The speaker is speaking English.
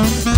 Mm-hmm.